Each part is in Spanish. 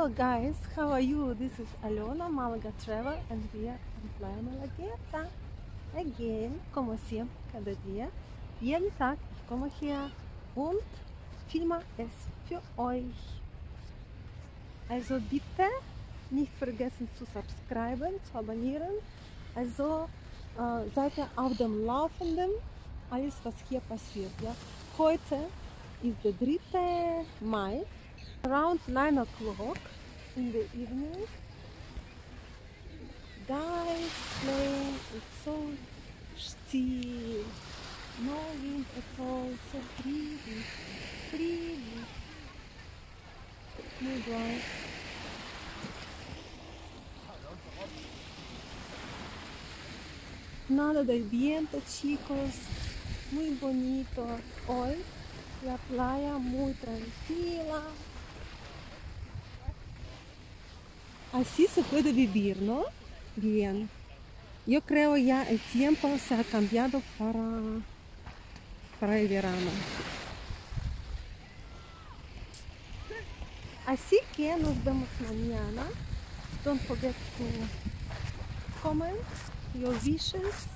Hello guys, how are you? This is Alona Malaga Travel and we are in Playa Malagueta. Again, como siempre, cada día. Jeden Tag, ich komme her und filme es für euch. Also bitte nicht vergessen zu subscriben, zu abonnieren. Also äh, seid ihr auf dem Laufenden, alles was hier passiert. Ja? Heute ist der 3. Mai, around 9 o'clock in the evening. Guys playing, it's so still, no wind at all, so breezy, breezy. Muy guay. Nada del viento, chicos. Muy bonito. Hoy la playa muy tranquila. Así se puede vivir, ¿no? Bien. Yo creo ya el tiempo se ha cambiado para, para el verano. Así que nos vemos mañana. Don't forget to comment your wishes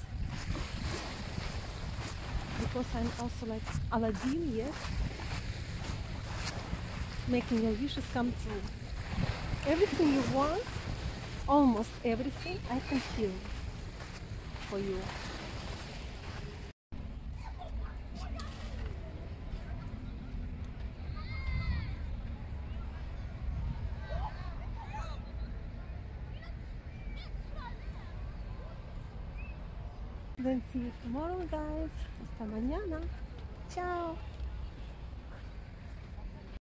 because I'm also like Aladdin, yes, making your wishes come true. Everything you want, almost everything, I can feel for you. Then see you tomorrow, guys. Hasta mañana.